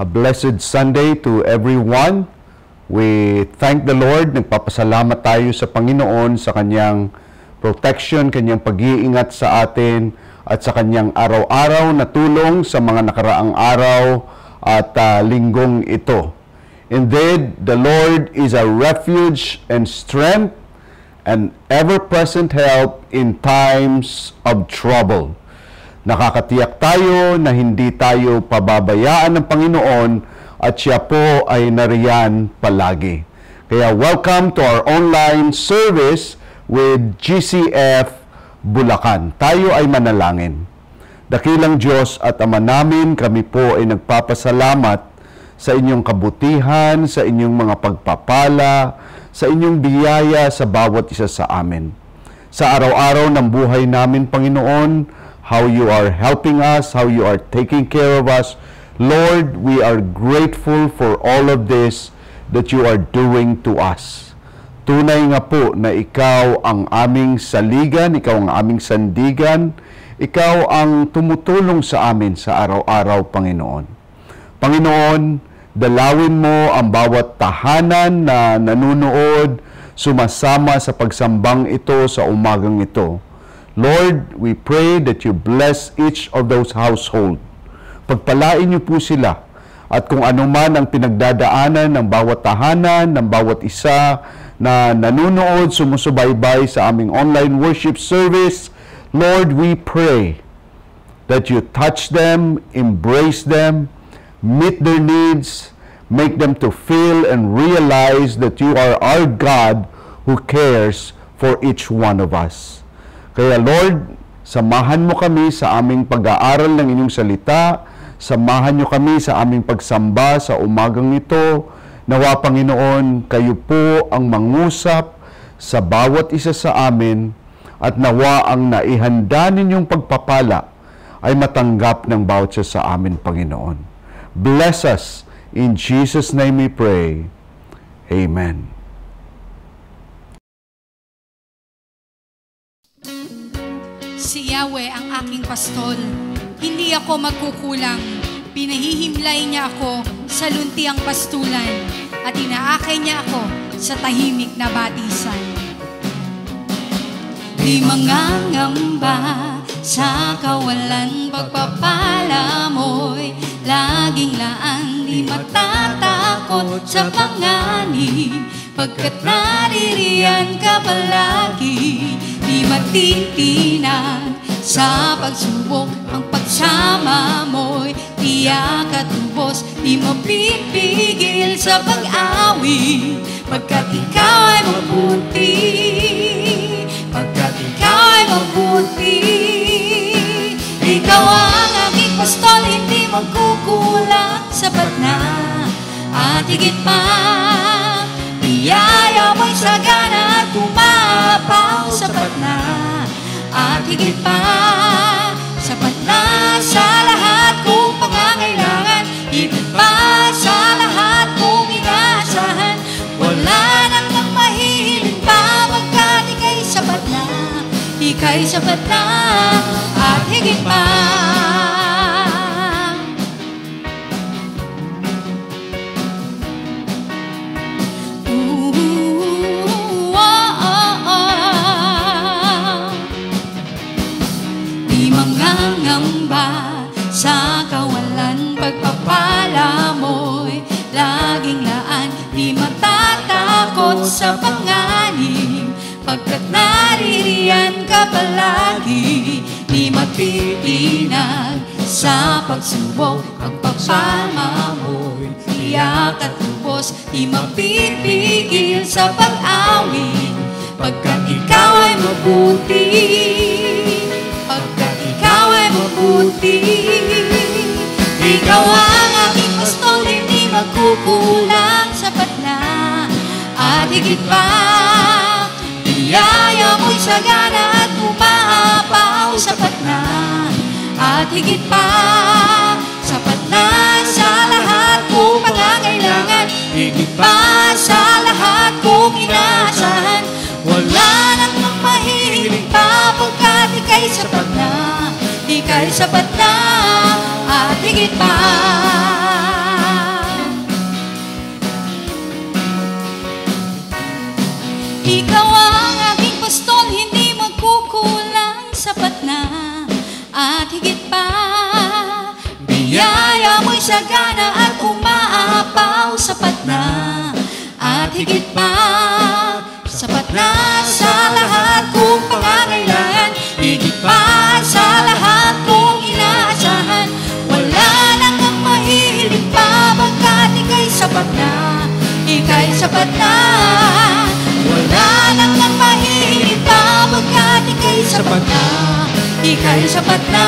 A blessed Sunday to everyone. We thank the Lord. Nagpapasalamat tayo sa Panginoon sa kanyang protection, kanyang pag-iingat sa atin at sa kanyang araw-araw na tulong sa mga nakaraang araw at uh, linggong ito. Indeed, the Lord is a refuge and strength and ever-present help in times of trouble. Nakakatiyak tayo na hindi tayo pababayaan ng Panginoon at siya po ay nariyan palagi. Kaya welcome to our online service with GCF Bulacan. Tayo ay manalangin. Dakilang Diyos at Ama namin, kami po ay nagpapasalamat sa inyong kabutihan, sa inyong mga pagpapala, sa inyong biyaya sa bawat isa sa amin. Sa araw-araw ng buhay namin, Panginoon, how you are helping us, how you are taking care of us. Lord, we are grateful for all of this that you are doing to us. Tunay nga po na ikaw ang aming saligan, ikaw ang aming sandigan, ikaw ang tumutulong sa amin sa araw-araw, Panginoon. Panginoon, dalawin mo ang bawat tahanan na nanunood, sumasama sa pagsambang ito sa umagang ito. Lord, we pray that you bless each of those household. Pagpalain niyo po sila. At kung ano man ang pinagdadaanan ng bawat tahanan, ng bawat isa na nanunood, sumusubaybay sa aming online worship service, Lord, we pray that you touch them, embrace them, meet their needs, make them to feel and realize that you are our God who cares for each one of us. Kaya Lord, samahan mo kami sa aming pag-aaral ng inyong salita, samahan nyo kami sa aming pagsamba sa umagang ito. Nawa Panginoon, kayo po ang mangusap sa bawat isa sa amin at nawa ang naihanda ninyong pagpapala ay matanggap ng bawat isa sa amin, Panginoon. Bless us. In Jesus' name we pray. Amen. Yahweh ang aking pastol. Hindi ako magkukulang. Pinahihimlay niya ako sa luntiang pastulan at inaakay niya ako sa tahimik na batisan. Di mga ngamba sa kawalan pagpapala mo'y laging laan di matatakot sa panganib pagkat naririyan ka palagi di matitinag sa pagsubok ang pagsama mo'y tiyak at tubos di mapipigil sa pag-awi pagkat ikaw ay mabuti. Pagkat ikaw ay mabuti. Ikaw ang aking pastol hindi magkukulang sapat na at higit pa Biyaya mo'y sagana at tumapaw Sapat na at higit pa Sapat na sa lahat kong pangangailangan. Higit pa sa lahat kong inaasahan. Wala nang nang mahihiling pa Pagkat ika'y sapat na Ika'y sapat na. At higit pa sa kawalan pagpapala mo'y laging laan di matatakot sa panganib pagkat naririyan ka palagi di matitinag sa pagsubok ang pagsama mo'y tiyak at lubos di mapipigil sa pag-awit pagkat ikaw ay mabuti mabuti. Ikaw ang aking pastol, hindi magkukulang sapat na. At higit pa Biyaya mo'y sagana at umaapaw sapat na. At higit pa Sapat na sa lahat kong pangangailangan. Higit pa sa lahat kong inaasahan. Wala nang mahihiling pa Pagkat ika'y sapat na ay sapat na at higit pa. Ikaw ang aking pastol, hindi magkukulang sapat na at higit pa. Biyaya mo'y sagana at umaapaw sapat na at higit pa. Sapat na sa lahat kung sapat na. Wala nang nang mahilig pa Pagkat ika'y sapat na. Ika'y sapat na.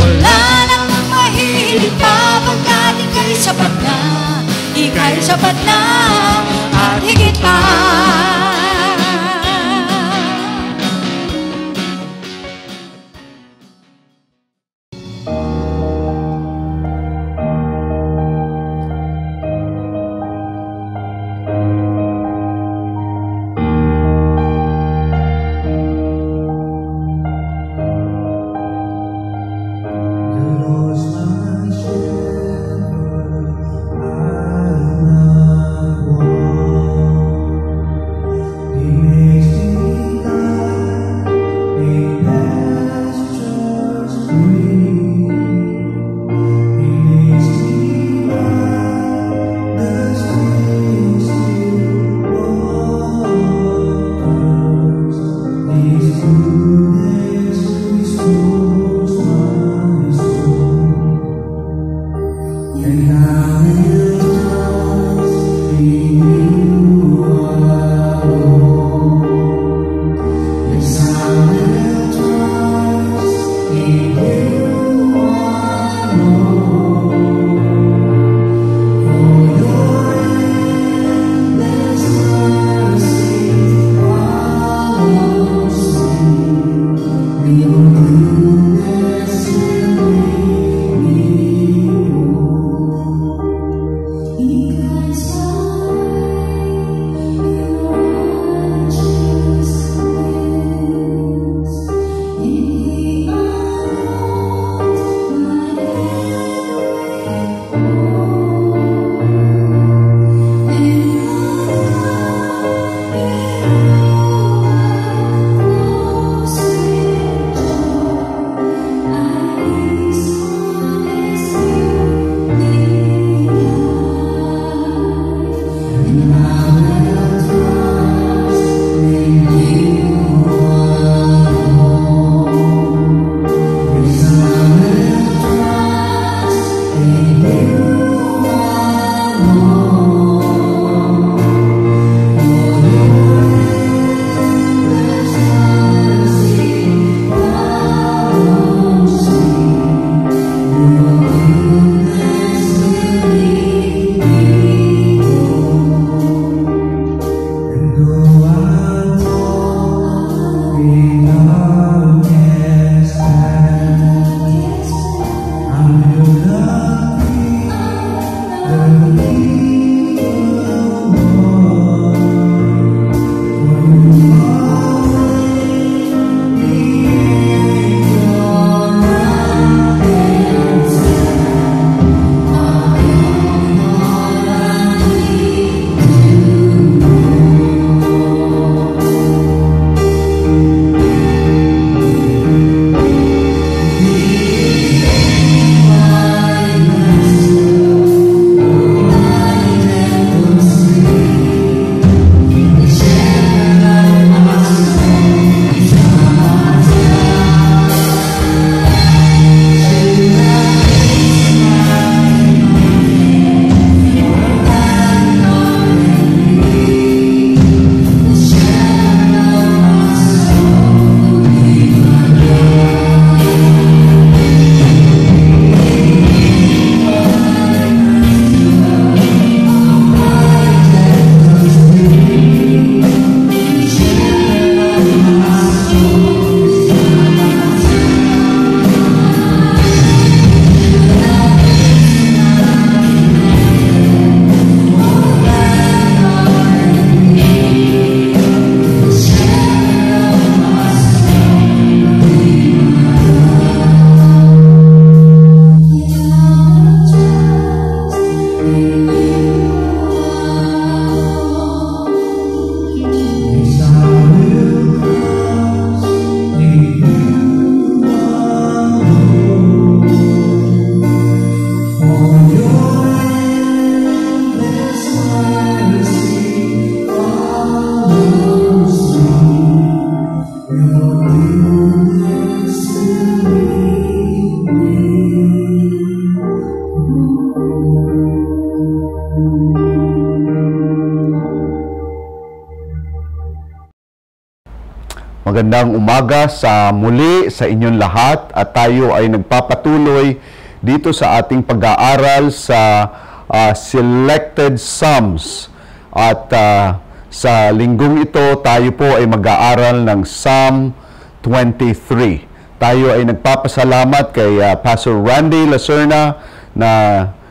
Wala nang nang mahilig pa Pagkat ika'y sapat na. Ika'y sapat na At higit pa. Magandang umaga sa muli sa inyong lahat at tayo ay nagpapatuloy dito sa ating pag-aaral sa uh, Selected Psalms. At uh, sa linggong ito, tayo po ay mag-aaral ng Psalm 23. Tayo ay nagpapasalamat kay uh, Pastor Randy Lacerna na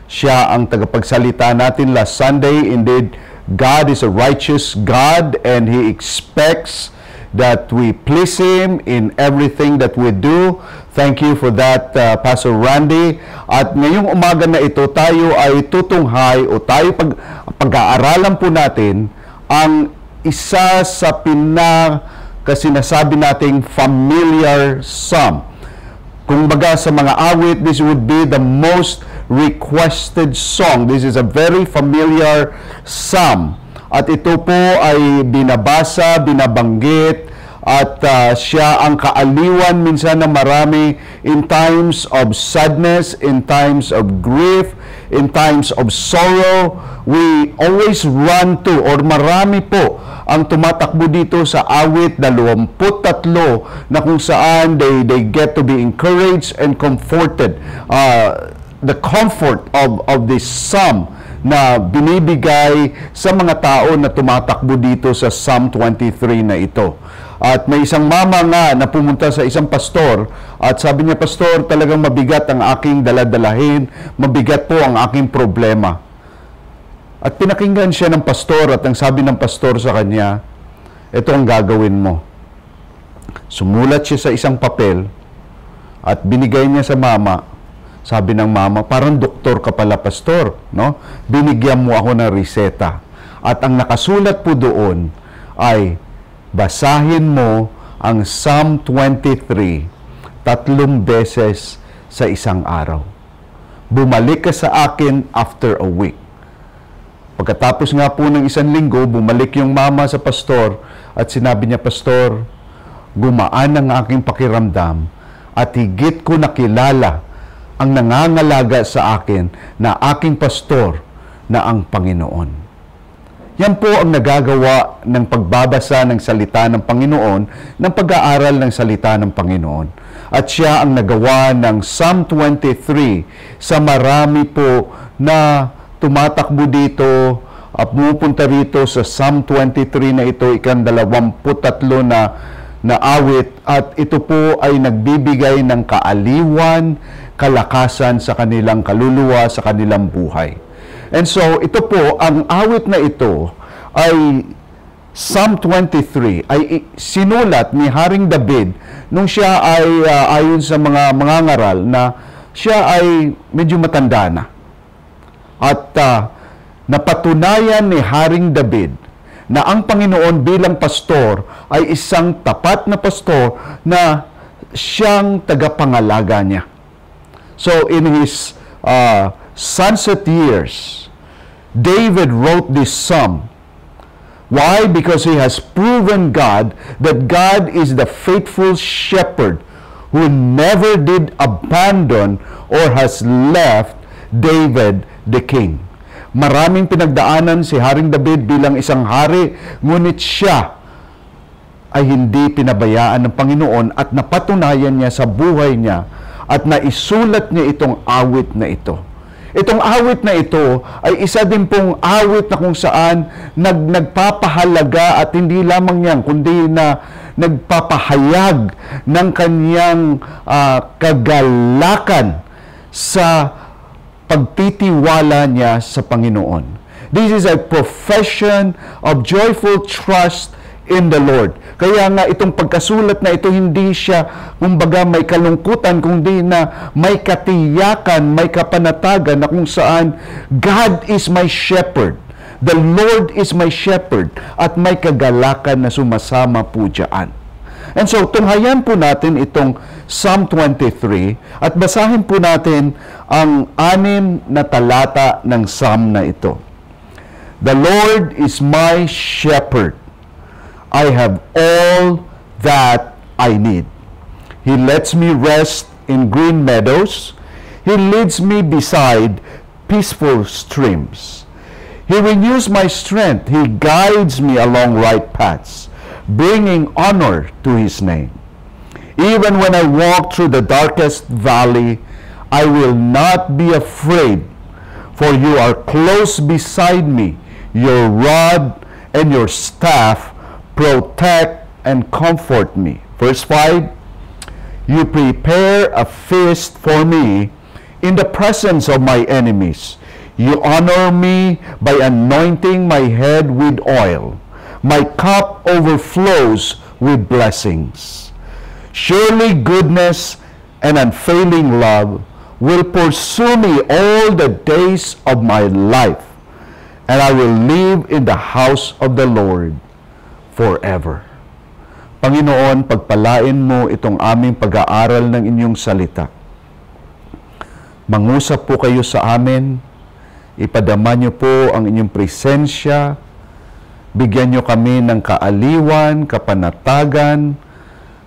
siya ang tagapagsalita natin last Sunday. Indeed, God is a righteous God and He expects that we please Him in everything that we do. Thank you for that, uh, Pastor Randy. At ngayong umaga na ito, tayo ay tutunghay o tayo pag, pag-aaralan po natin ang isa sa pina kasi nasabi nating familiar psalm. Kung baga sa mga awit, this would be the most requested song. This is a very familiar psalm. At ito po ay binabasa, binabanggit, at uh, siya ang kaaliwan minsan ng marami in times of sadness, in times of grief, in times of sorrow. We always run to, or marami po ang tumatakbo dito sa awit 23 na kung saan they, they get to be encouraged and comforted. Uh, the comfort of, of this psalm na binibigay sa mga tao na tumatakbo dito sa Psalm 23 na ito. At may isang mama nga na pumunta sa isang pastor at sabi niya, Pastor, talagang mabigat ang aking daladalahin, mabigat po ang aking problema. At pinakinggan siya ng pastor at ang sabi ng pastor sa kanya, ito ang gagawin mo. Sumulat siya sa isang papel at binigay niya sa mama sabi ng mama, parang doktor ka pala, pastor, no? Binigyan mo ako ng reseta. At ang nakasulat po doon ay basahin mo ang Psalm 23 tatlong beses sa isang araw. Bumalik ka sa akin after a week. Pagkatapos nga po ng isang linggo, bumalik yung mama sa pastor at sinabi niya, Pastor, gumaan ang aking pakiramdam at higit ko nakilala ang nangangalaga sa akin na aking pastor na ang Panginoon. Yan po ang nagagawa ng pagbabasa ng salita ng Panginoon, ng pag-aaral ng salita ng Panginoon. At siya ang nagawa ng Psalm 23 sa marami po na tumatakbo dito at pumupunta rito sa Psalm 23 na ito, ikang 23 na na awit at ito po ay nagbibigay ng kaaliwan, kalakasan sa kanilang kaluluwa, sa kanilang buhay. And so, ito po, ang awit na ito ay Psalm 23 ay sinulat ni Haring David nung siya ay uh, ayon sa mga mga ngaral na siya ay medyo matanda na. At uh, napatunayan ni Haring David na ang Panginoon bilang pastor ay isang tapat na pastor na siyang tagapangalaga niya. So in his uh, sunset years, David wrote this psalm. Why? Because he has proven God that God is the faithful shepherd who never did abandon or has left David the king. Maraming pinagdaanan si Haring David bilang isang hari, ngunit siya ay hindi pinabayaan ng Panginoon at napatunayan niya sa buhay niya at naisulat niya itong awit na ito. Itong awit na ito ay isa din pong awit na kung saan nag, nagpapahalaga at hindi lamang yan, kundi na nagpapahayag ng kanyang uh, kagalakan sa pagtitiwala niya sa Panginoon. This is a profession of joyful trust in the Lord. Kaya nga itong pagkasulat na ito hindi siya kumbaga may kalungkutan kundi na may katiyakan, may kapanatagan na kung saan God is my shepherd. The Lord is my shepherd at may kagalakan na sumasama po dyan. And so, tunghayan po natin itong Psalm 23 at basahin po natin ang anim na talata ng Psalm na ito. The Lord is my shepherd I have all that I need. He lets me rest in green meadows. He leads me beside peaceful streams. He renews my strength. He guides me along right paths bringing honor to His name. Even when I walk through the darkest valley, I will not be afraid, for you are close beside me. Your rod and your staff protect and comfort me. Verse 5 You prepare a feast for me in the presence of my enemies. You honor me by anointing my head with oil. My cup overflows with blessings. Surely goodness and unfailing love will pursue me all the days of my life, and I will live in the house of the Lord forever. Panginoon, pagpalain mo itong aming pag-aaral ng inyong salita. Mangusap po kayo sa amin, ipadama niyo po ang inyong presensya, bigyan niyo kami ng kaaliwan, kapanatagan,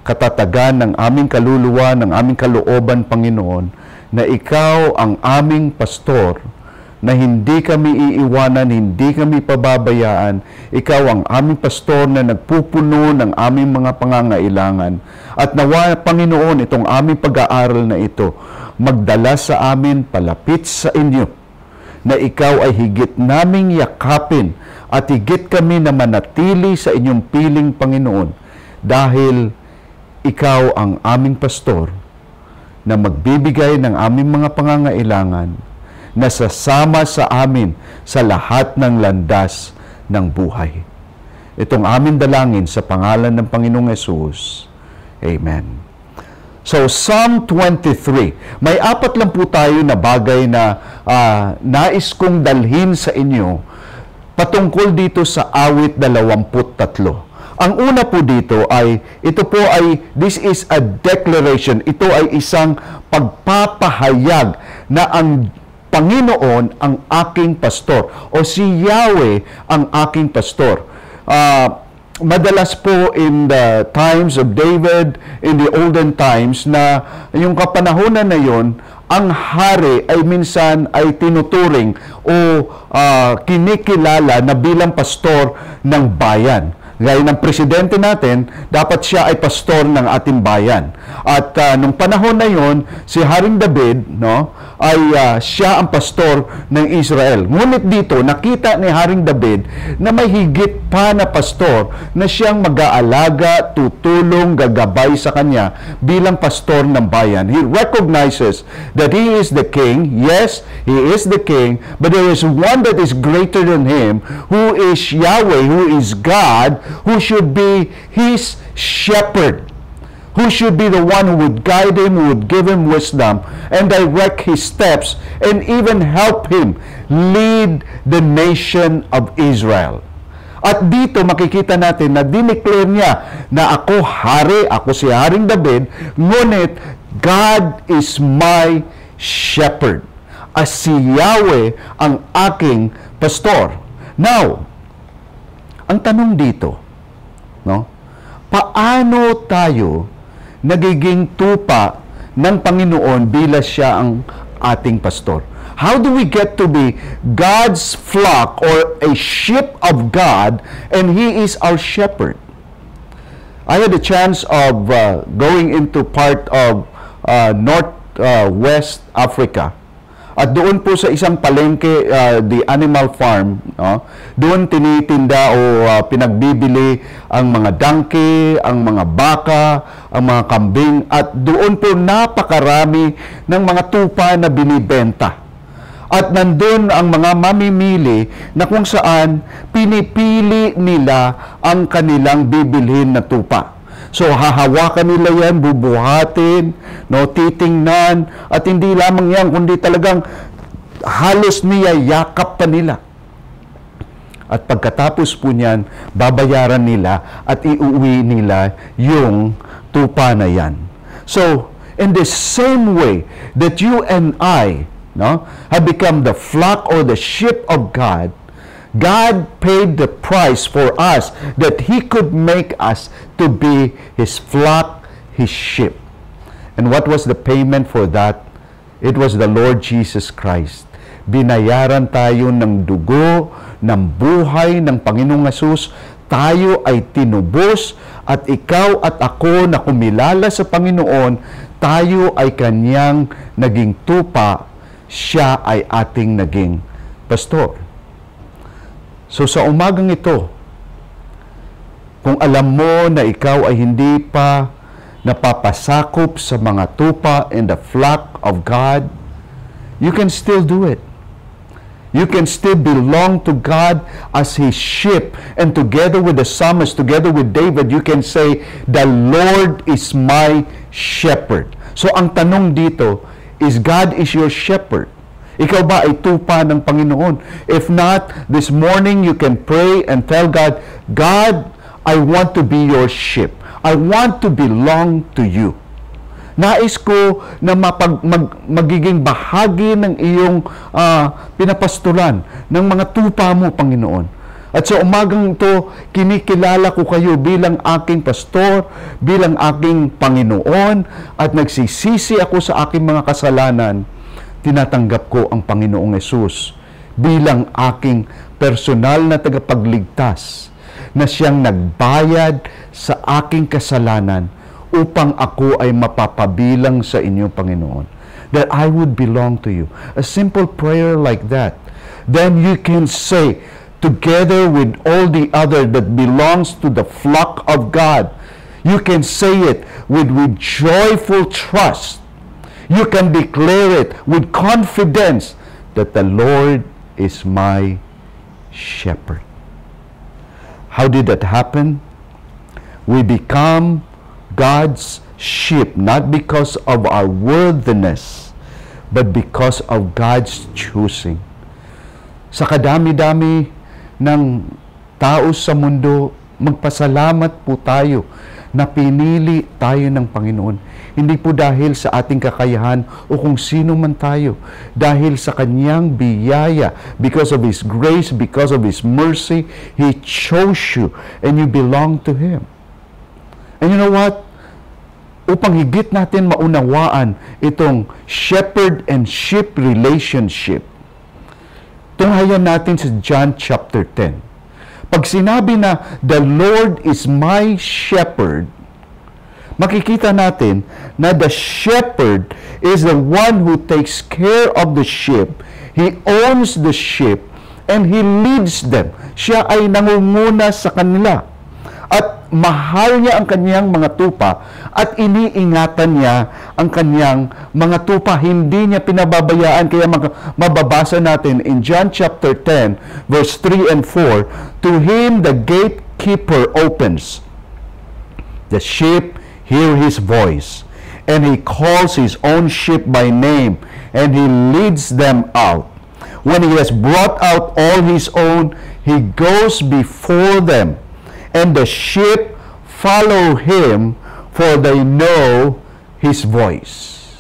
katatagan ng aming kaluluwa, ng aming kalooban, Panginoon, na ikaw ang aming pastor, na hindi kami iiwanan, hindi kami pababayaan. Ikaw ang aming pastor na nagpupuno ng aming mga pangangailangan. At nawa, Panginoon, itong aming pag-aaral na ito, magdala sa amin palapit sa inyo, na ikaw ay higit naming yakapin at higit kami na manatili sa inyong piling, Panginoon, dahil ikaw ang aming pastor na magbibigay ng aming mga pangangailangan na sasama sa amin sa lahat ng landas ng buhay. Itong aming dalangin sa pangalan ng Panginoong Yesus. Amen. So, Psalm 23. May apat lang po tayo na bagay na uh, nais kong dalhin sa inyo patungkol dito sa awit 23. Ang una po dito ay, ito po ay, this is a declaration. Ito ay isang pagpapahayag na ang Panginoon ang aking pastor o si Yahweh ang aking pastor. Uh, madalas po in the times of David, in the olden times, na yung kapanahonan na yon, ang hari ay minsan ay tinuturing o uh, kinikilala na bilang pastor ng bayan. Gaya ng presidente natin, dapat siya ay pastor ng ating bayan. At uh, nung panahon na yon, si Haring David, no, ay uh, siya ang pastor ng Israel. Ngunit dito, nakita ni Haring David na may higit pa na pastor na siyang mag-aalaga, tutulong, gagabay sa kanya bilang pastor ng bayan. He recognizes that he is the king. Yes, he is the king, but there is one that is greater than him, who is Yahweh, who is God, who should be his shepherd, who should be the one who would guide him, who would give him wisdom and direct his steps and even help him lead the nation of Israel. At dito makikita natin na dineclare niya na ako hari, ako si Haring David, ngunit God is my shepherd. As si Yahweh ang aking pastor. Now, ang tanong dito, no? Paano tayo nagiging tupa ng Panginoon bila siya ang ating pastor? How do we get to be God's flock or a sheep of God and He is our shepherd? I had a chance of uh, going into part of uh, North uh, Africa at doon po sa isang palengke, uh, the animal farm, no? doon tinitinda o uh, pinagbibili ang mga donkey, ang mga baka, ang mga kambing, at doon po napakarami ng mga tupa na binibenta. At nandun ang mga mamimili na kung saan pinipili nila ang kanilang bibilhin na tupa. So hahawakan nila yan, bubuhatin, no, titingnan, at hindi lamang yan, kundi talagang halos niya yakap pa nila. At pagkatapos po niyan, babayaran nila at iuwi nila yung tupa na yan. So, in the same way that you and I no, have become the flock or the sheep of God, God paid the price for us that He could make us to be His flock, His sheep. And what was the payment for that? It was the Lord Jesus Christ. Binayaran tayo ng dugo, ng buhay ng Panginoong Yesus tayo ay tinubos at ikaw at ako na kumilala sa Panginoon, tayo ay kanyang naging tupa, siya ay ating naging pastor. So sa umagang ito, kung alam mo na ikaw ay hindi pa napapasakop sa mga tupa in the flock of God, you can still do it. You can still belong to God as His sheep. And together with the psalmist, together with David, you can say, The Lord is my shepherd. So ang tanong dito is, God is your shepherd. Ikaw ba ay tupa ng Panginoon? If not, this morning you can pray and tell God, God, I want to be your sheep. I want to belong to you. Nais ko na mapag, mag, magiging bahagi ng iyong uh, pinapastulan ng mga tupa mo, Panginoon. At sa umagang ito, kinikilala ko kayo bilang aking pastor, bilang aking Panginoon, at nagsisisi ako sa aking mga kasalanan. Tinatanggap ko ang Panginoong Yesus bilang aking personal na tagapagligtas na siyang nagbayad sa aking kasalanan upang ako ay mapapabilang sa inyo, Panginoon. That I would belong to you. A simple prayer like that. Then you can say, together with all the other that belongs to the flock of God, you can say it with, with joyful trust. You can declare it with confidence that the Lord is my shepherd. How did that happen? We become God's sheep, not because of our worthiness, but because of God's choosing. Sa kadami-dami ng tao sa mundo, magpasalamat po tayo na pinili tayo ng Panginoon. Hindi po dahil sa ating kakayahan o kung sino man tayo. Dahil sa Kanyang biyaya, because of His grace, because of His mercy, He chose you and you belong to Him. And you know what? upang higit natin maunawaan itong shepherd and sheep relationship, tunghayan natin sa John chapter 10. Pag sinabi na, the Lord is my shepherd, makikita natin na the shepherd is the one who takes care of the sheep. He owns the sheep and he leads them. Siya ay nangunguna sa kanila. Mahal niya ang kanyang mga tupa at iniingatan niya ang kanyang mga tupa. Hindi niya pinababayaan. Kaya mababasa natin in John chapter 10, verse 3 and 4, To him the gatekeeper opens. The sheep hear his voice, and he calls his own sheep by name, and he leads them out. When he has brought out all his own, he goes before them and the sheep follow him, for they know his voice.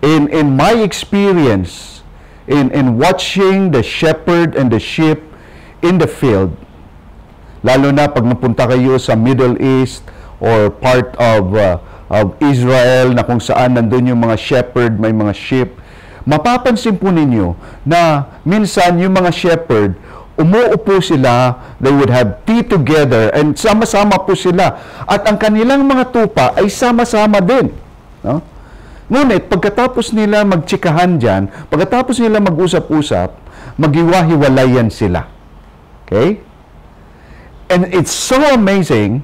In, in my experience, in, in watching the shepherd and the sheep in the field, lalo na pag napunta kayo sa Middle East or part of, uh, of Israel na kung saan nandun yung mga shepherd, may mga sheep, mapapansin po ninyo na minsan yung mga shepherd, umuupo sila, they would have tea together, and sama-sama po sila. At ang kanilang mga tupa ay sama-sama din. No? Ngunit, pagkatapos nila magtsikahan dyan, pagkatapos nila mag-usap-usap, magiwahiwalayan sila. Okay? And it's so amazing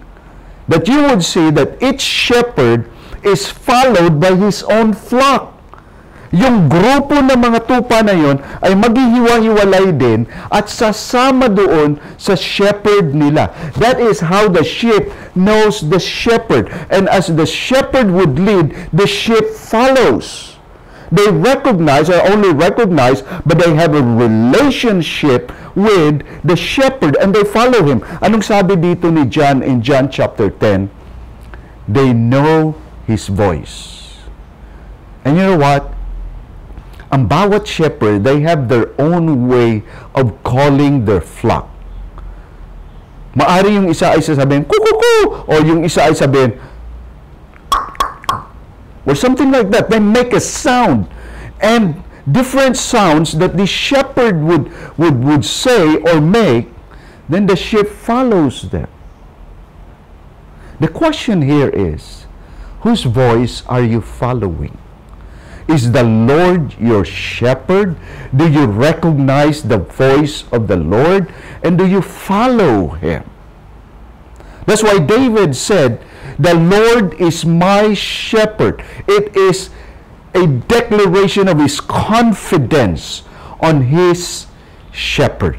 that you would see that each shepherd is followed by his own flock yung grupo ng mga tupa na yon ay maghihiwa-hiwalay din at sasama doon sa shepherd nila. That is how the sheep knows the shepherd. And as the shepherd would lead, the sheep follows. They recognize, or only recognize, but they have a relationship with the shepherd and they follow him. Anong sabi dito ni John in John chapter 10? They know his voice. And you know what? Ang bawat shepherd, they have their own way of calling their flock. Maari yung isa ay sasabihin, kukuku, or yung isa ay sabihin, or something like that. They make a sound. And different sounds that the shepherd would, would, would say or make, then the sheep follows them. The question here is, whose voice are you following? Is the Lord your shepherd? Do you recognize the voice of the Lord? And do you follow him? That's why David said, The Lord is my shepherd. It is a declaration of his confidence on his shepherd.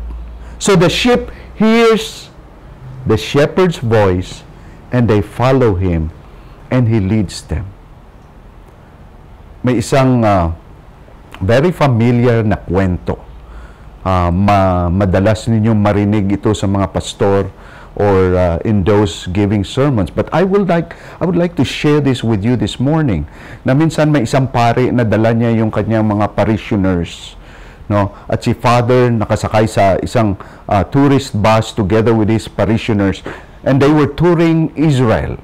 So the sheep hears the shepherd's voice and they follow him and he leads them. May isang uh, very familiar na kwento. Uh, ma madalas ninyong marinig ito sa mga pastor or uh, in those giving sermons. But I would like I would like to share this with you this morning. Na minsan may isang pare na dala niya yung kanyang mga parishioners no at si father nakasakay sa isang uh, tourist bus together with his parishioners and they were touring Israel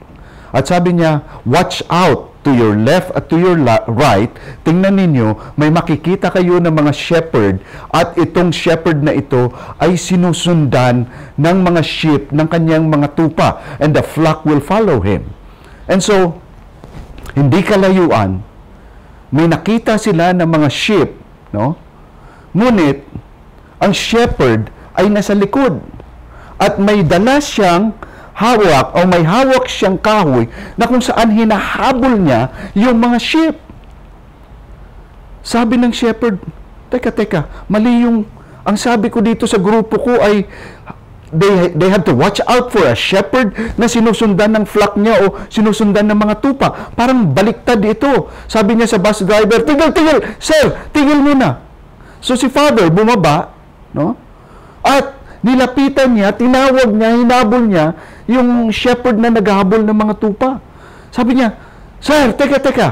at sabi niya watch out to your left at to your right. Tingnan ninyo may makikita kayo ng mga shepherd at itong shepherd na ito ay sinusundan ng mga sheep ng kanyang mga tupa and the flock will follow him. And so hindi kalayuan may nakita sila ng mga sheep no? Ngunit, ang shepherd ay nasa likod at may dala siyang hawak o may hawak siyang kahoy na kung saan hinahabol niya yung mga sheep. Sabi ng shepherd, teka, teka, mali yung, ang sabi ko dito sa grupo ko ay they, they had to watch out for a shepherd na sinusundan ng flock niya o sinusundan ng mga tupa. Parang baliktad ito. Sabi niya sa bus driver, tigil, tigil, sir, tigil muna. So si Father bumaba, no? At nilapitan niya, tinawag niya, hinabol niya yung shepherd na naghahabol ng mga tupa. Sabi niya, Sir, teka, teka.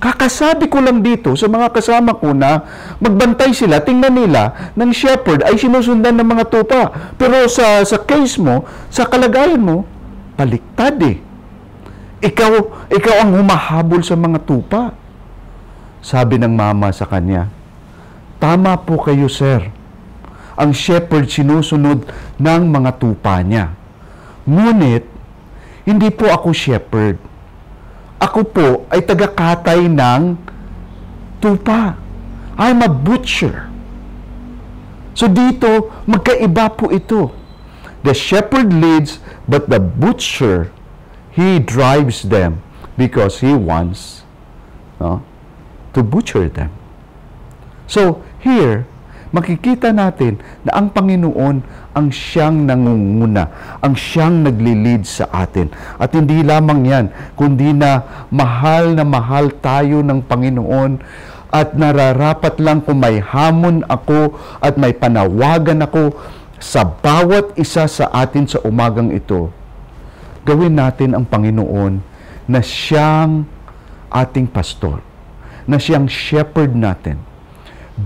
Kakasabi ko lang dito sa mga kasama ko na magbantay sila, tingnan nila ng shepherd ay sinusundan ng mga tupa. Pero sa, sa case mo, sa kalagayan mo, baliktad eh. Ikaw, ikaw ang humahabol sa mga tupa. Sabi ng mama sa kanya, Tama po kayo, sir. Ang shepherd sinusunod ng mga tupa niya. Ngunit, hindi po ako shepherd. Ako po ay tagakatay ng tupa. I'm a butcher. So dito, magkaiba po ito. The shepherd leads, but the butcher, he drives them because he wants no, to butcher them. So, here, makikita natin na ang Panginoon ang siyang nangunguna, ang siyang nagli-lead sa atin. At hindi lamang yan, kundi na mahal na mahal tayo ng Panginoon at nararapat lang kung may hamon ako at may panawagan ako sa bawat isa sa atin sa umagang ito. Gawin natin ang Panginoon na siyang ating pastor, na siyang shepherd natin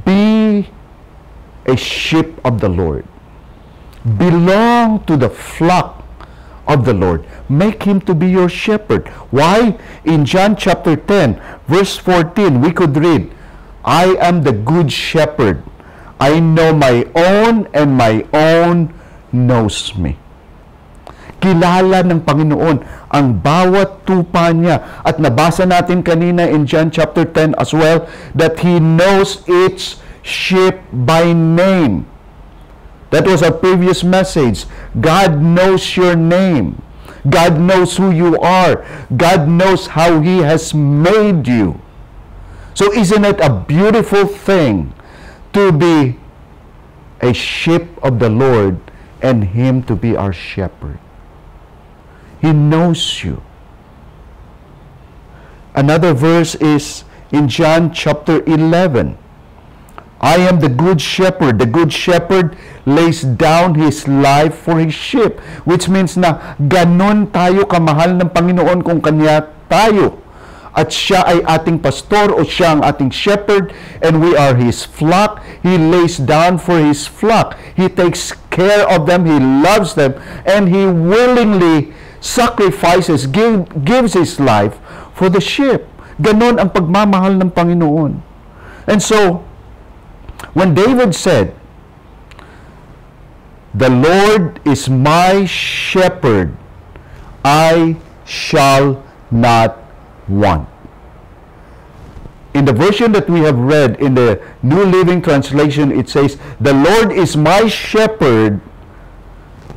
Be a sheep of the Lord. Belong to the flock of the Lord. Make him to be your shepherd. Why? In John chapter 10, verse 14, we could read, I am the good shepherd. I know my own and my own knows me. Kilala ng Panginoon ang bawat tupa niya. At nabasa natin kanina in John chapter 10 as well that He knows each sheep by name. That was our previous message. God knows your name. God knows who you are. God knows how He has made you. So isn't it a beautiful thing to be a sheep of the Lord and Him to be our shepherd? He knows you. Another verse is in John chapter 11. I am the good shepherd. The good shepherd lays down his life for his sheep. Which means na ganon tayo kamahal ng Panginoon kung kanya tayo. At siya ay ating pastor o siya ang ating shepherd and we are his flock. He lays down for his flock. He takes care of them. He loves them and he willingly sacrifices, give, gives His life for the sheep. Ganon ang pagmamahal ng Panginoon. And so, when David said, The Lord is my shepherd, I shall not want. In the version that we have read in the New Living Translation, it says, The Lord is my shepherd,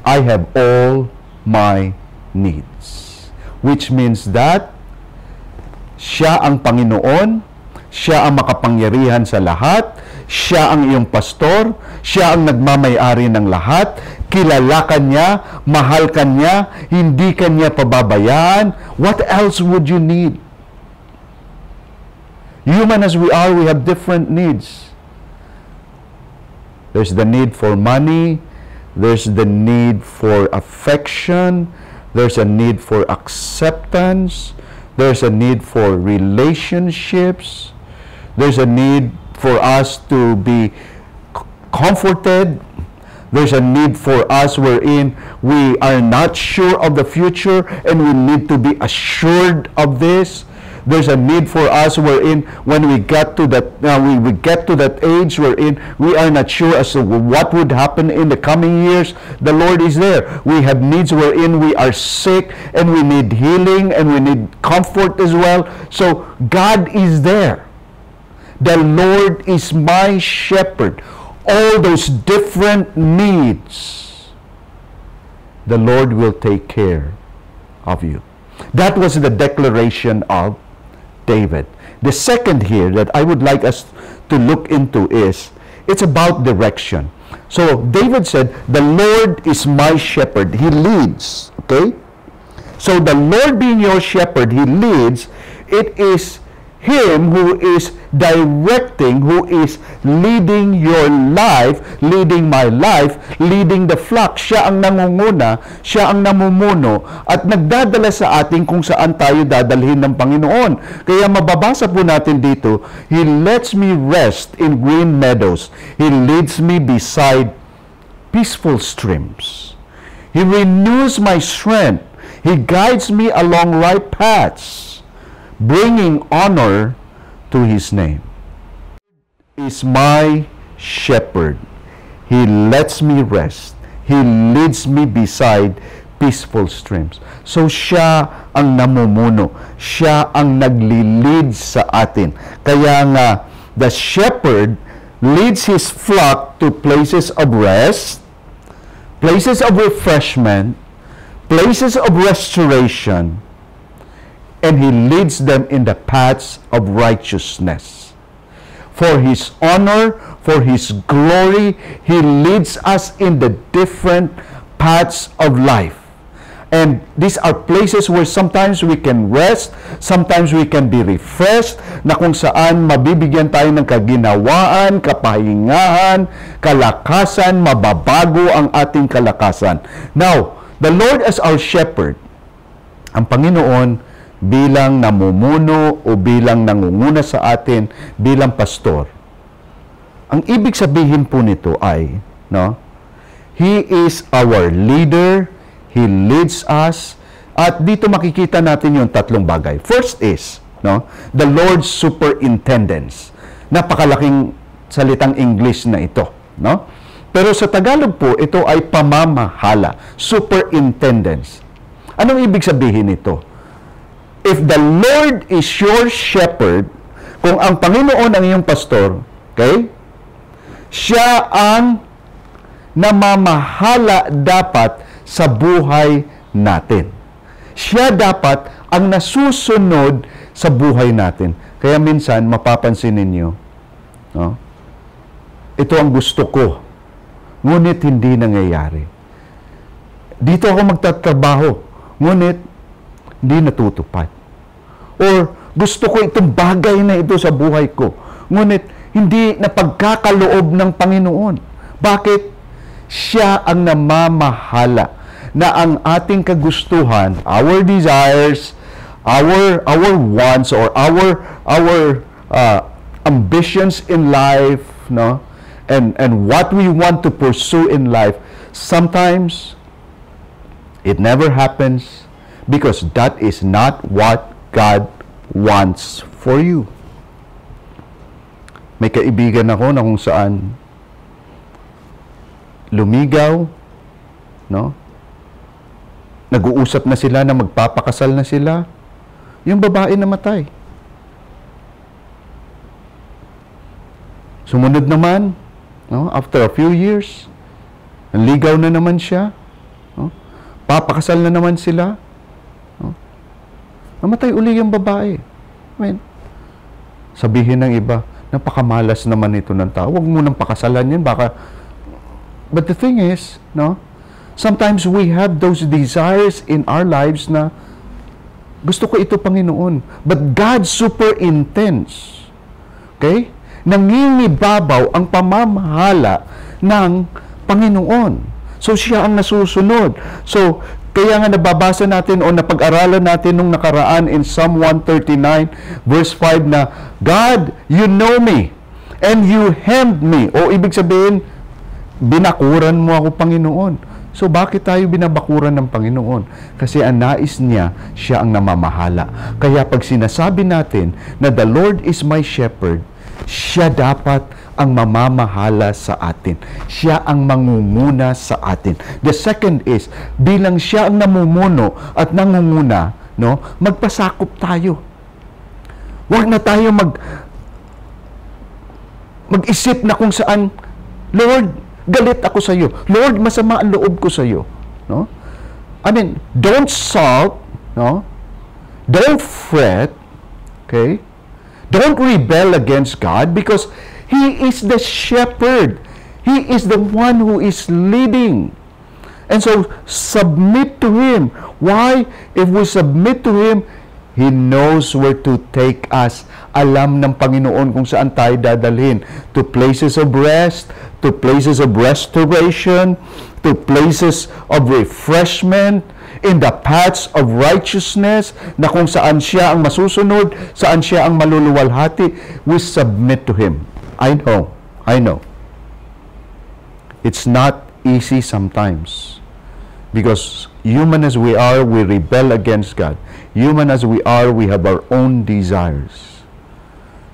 I have all my needs. Which means that siya ang Panginoon, siya ang makapangyarihan sa lahat, siya ang iyong pastor, siya ang nagmamayari ng lahat, kilala ka niya, mahal ka niya, hindi ka niya pababayaan. What else would you need? Human as we are, we have different needs. There's the need for money, there's the need for affection, there's a need for acceptance, there's a need for relationships, there's a need for us to be comforted, there's a need for us wherein we are not sure of the future and we need to be assured of this. There's a need for us wherein when we get to that uh, we, we get to that age wherein we are not sure as to what would happen in the coming years. The Lord is there. We have needs wherein we are sick and we need healing and we need comfort as well. So God is there. The Lord is my shepherd. All those different needs, the Lord will take care of you. That was the declaration of David. The second here that I would like us to look into is it's about direction. So David said, The Lord is my shepherd. He leads. Okay? So the Lord being your shepherd, He leads. It is Him who is directing, who is leading your life, leading my life, leading the flock. Siya ang nangunguna, siya ang namumuno, at nagdadala sa atin kung saan tayo dadalhin ng Panginoon. Kaya mababasa po natin dito, He lets me rest in green meadows. He leads me beside peaceful streams. He renews my strength. He guides me along right paths, bringing honor to His name. Is my shepherd. He lets me rest. He leads me beside peaceful streams. So siya ang namumuno. Siya ang naglilid sa atin. Kaya nga, the shepherd leads his flock to places of rest, places of refreshment, places of restoration, and he leads them in the paths of righteousness. For his honor, for his glory, he leads us in the different paths of life. And these are places where sometimes we can rest, sometimes we can be refreshed, na kung saan mabibigyan tayo ng kaginawaan, kapahingahan, kalakasan, mababago ang ating kalakasan. Now, the Lord as our shepherd, ang Panginoon bilang namumuno o bilang nangunguna sa atin bilang pastor. Ang ibig sabihin po nito ay, no, He is our leader, He leads us, at dito makikita natin yung tatlong bagay. First is, no, the Lord's superintendence. Napakalaking salitang English na ito, no? Pero sa Tagalog po, ito ay pamamahala, superintendence. Anong ibig sabihin nito? If the Lord is your shepherd, kung ang Panginoon ang iyong pastor, okay? Siya ang namamahala dapat sa buhay natin. Siya dapat ang nasusunod sa buhay natin. Kaya minsan, mapapansin ninyo, no? ito ang gusto ko, ngunit hindi nangyayari. Dito ako magtatrabaho, ngunit hindi natutupad. Or gusto ko itong bagay na ito sa buhay ko, ngunit hindi napagkakaloob ng Panginoon. Bakit? Siya ang namamahala na ang ating kagustuhan, our desires, our our wants or our our uh, ambitions in life, no? And and what we want to pursue in life, sometimes it never happens because that is not what God wants for you. May kaibigan ako na kung saan lumigaw no? Nag-uusap na sila na magpapakasal na sila. Yung babae namatay. Sumunod naman, no? after a few years, ligaw na naman siya. No? Papakasal na naman sila. Namatay uli yung babae. I mean, sabihin ng iba, napakamalas naman ito ng tao. Huwag mo nang pakasalan yan, baka... But the thing is, no? Sometimes we have those desires in our lives na gusto ko ito, Panginoon. But God super intense. Okay? nangingibabaw ang pamamahala ng Panginoon. So siya ang nasusunod. So kaya nga nababasa natin o napag-aralan natin nung nakaraan in Psalm 139 verse 5 na God, you know me and you hemmed me. O ibig sabihin, binakuran mo ako Panginoon. So bakit tayo binabakuran ng Panginoon? Kasi ang nais niya, siya ang namamahala. Kaya pag sinasabi natin na the Lord is my shepherd, siya dapat ang mamamahala sa atin. Siya ang mangunguna sa atin. The second is, bilang siya ang namumuno at nangunguna, no, magpasakop tayo. Huwag na tayo mag mag-isip na kung saan, Lord, galit ako sa iyo. Lord, masama ang loob ko sa iyo. No? I mean, don't sulk, no? Don't fret, okay? Don't rebel against God because He is the shepherd. He is the one who is leading. And so, submit to Him. Why? If we submit to Him, He knows where to take us. Alam ng Panginoon kung saan tayo dadalhin. To places of rest, to places of restoration, to places of refreshment, in the paths of righteousness, na kung saan siya ang masusunod, saan siya ang maluluwalhati, we submit to Him. I know, I know. It's not easy sometimes. Because human as we are, we rebel against God. Human as we are, we have our own desires.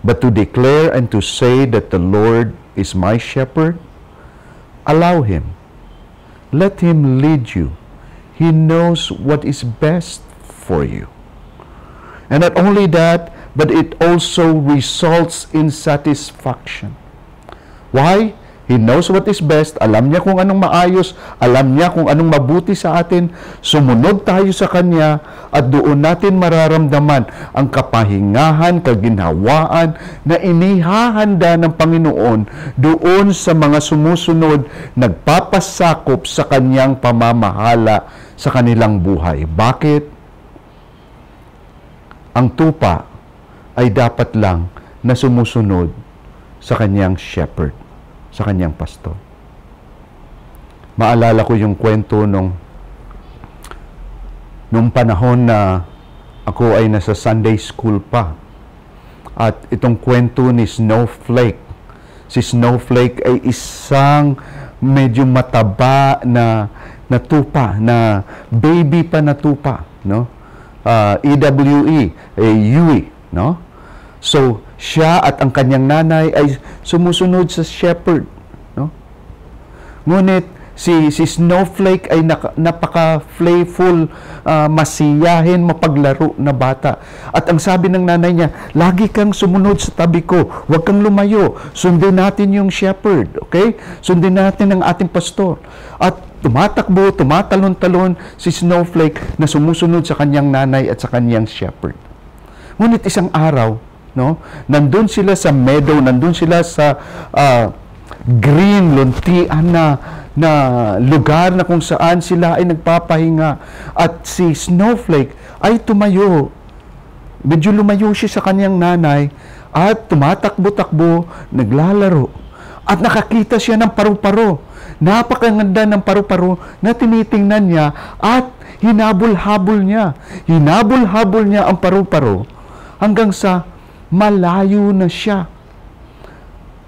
But to declare and to say that the Lord is my shepherd, allow Him. Let Him lead you. He knows what is best for you. And not only that, but it also results in satisfaction. Why? He knows what is best, alam niya kung anong maayos, alam niya kung anong mabuti sa atin, sumunod tayo sa Kanya at doon natin mararamdaman ang kapahingahan, kaginhawaan na inihahanda ng Panginoon doon sa mga sumusunod, nagpapasakop sa Kanyang pamamahala sa kanilang buhay. Bakit? Ang tupa ay dapat lang na sumusunod sa Kanyang shepherd sa kanyang pastor. Maalala ko yung kwento nung nung panahon na ako ay nasa Sunday school pa. At itong kwento ni Snowflake. Si Snowflake ay isang medyo mataba na na tupa, na baby pa na tupa, no? Uh, EWE, eh, UE, no? So, siya at ang kanyang nanay ay sumusunod sa shepherd. No? Ngunit si, si Snowflake ay napaka-playful, uh, masiyahin, mapaglaro na bata. At ang sabi ng nanay niya, lagi kang sumunod sa tabi ko, huwag kang lumayo, sundin natin yung shepherd, okay? Sundin natin ang ating pastor. At tumatakbo, tumatalon-talon si Snowflake na sumusunod sa kanyang nanay at sa kanyang shepherd. Ngunit isang araw, no? Nandun sila sa meadow, nandun sila sa uh, green, luntian na na lugar na kung saan sila ay nagpapahinga at si Snowflake ay tumayo. Medyo lumayo siya sa kanyang nanay at tumatakbo-takbo, naglalaro. At nakakita siya ng paru-paro. Napakaganda ng paru-paro na tinitingnan niya at hinabol-habol niya. Hinabol-habol niya ang paru-paro hanggang sa malayo na siya.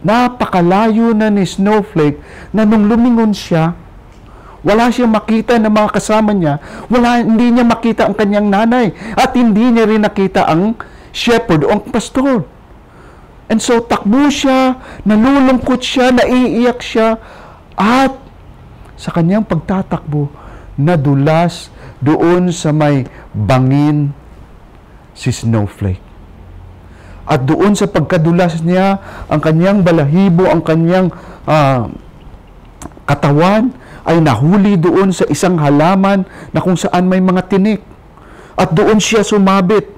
Napakalayo na ni Snowflake na nung lumingon siya, wala siyang makita ng mga kasama niya, wala, hindi niya makita ang kanyang nanay, at hindi niya rin nakita ang shepherd o ang pastor. And so, takbo siya, nalulungkot siya, naiiyak siya, at sa kanyang pagtatakbo, nadulas doon sa may bangin si Snowflake. At doon sa pagkadulas niya, ang kanyang balahibo, ang kanyang uh, katawan ay nahuli doon sa isang halaman na kung saan may mga tinik. At doon siya sumabit.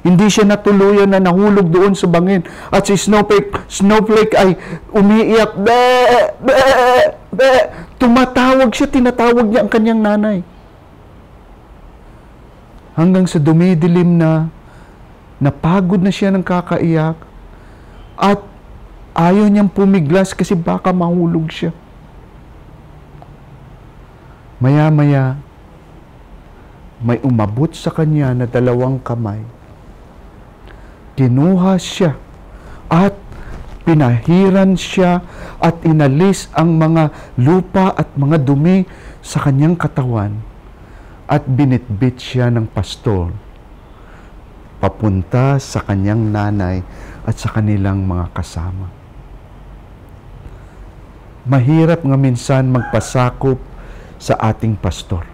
Hindi siya natuluyan na nahulog doon sa bangin. At si Snowflake, Snowflake ay umiiyak. Be, be, be. Tumatawag siya, tinatawag niya ang kanyang nanay. Hanggang sa dumidilim na, napagod na siya ng kakaiyak. At ayaw niyang pumiglas kasi baka mahulog siya. Maya-maya, may umabot sa kanya na dalawang kamay kinuha siya at pinahiran siya at inalis ang mga lupa at mga dumi sa kanyang katawan at binitbit siya ng pastor papunta sa kanyang nanay at sa kanilang mga kasama. Mahirap nga minsan magpasakop sa ating pastor.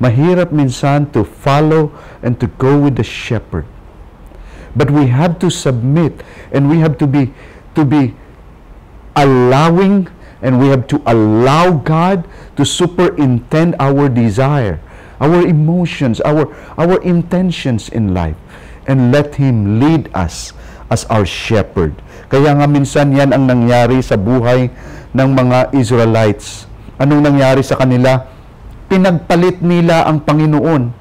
Mahirap minsan to follow and to go with the shepherd. But we have to submit and we have to be to be allowing and we have to allow God to superintend our desire, our emotions, our our intentions in life and let him lead us as our shepherd. Kaya nga minsan yan ang nangyari sa buhay ng mga Israelites. Anong nangyari sa kanila? Pinagpalit nila ang Panginoon